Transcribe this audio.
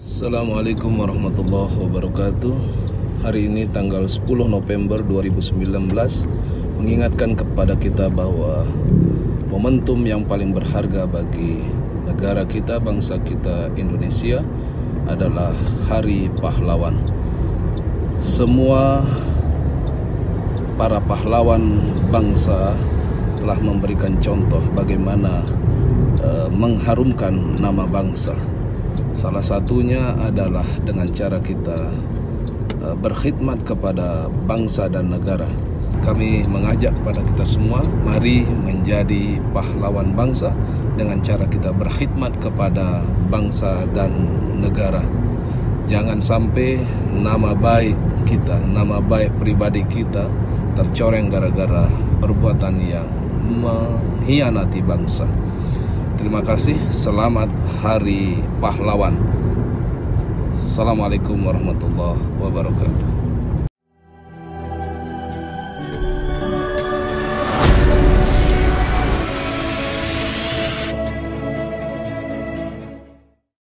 Assalamualaikum warahmatullahi wabarakatuh. Hari ini tanggal 10 November 2019 Mengingatkan kepada kita bahwa Momentum yang paling berharga bagi negara kita, bangsa kita Indonesia Adalah Hari Pahlawan. Semua para pahlawan bangsa telah memberikan contoh bagaimana uh, mengharumkan nama bangsa Salah satunya adalah dengan cara kita uh, berkhidmat kepada bangsa dan negara. Kami mengajak kepada kita semua, mari menjadi pahlawan bangsa dengan cara kita berkhidmat kepada bangsa dan negara. Jangan sampai nama baik kita, nama baik pribadi kita tercoreng gara-gara perbuatan yang mengkhianati bangsa. Terima kasih. Selamat Hari Pahlawan. Assalamualaikum warahmatullahi wabarakatuh.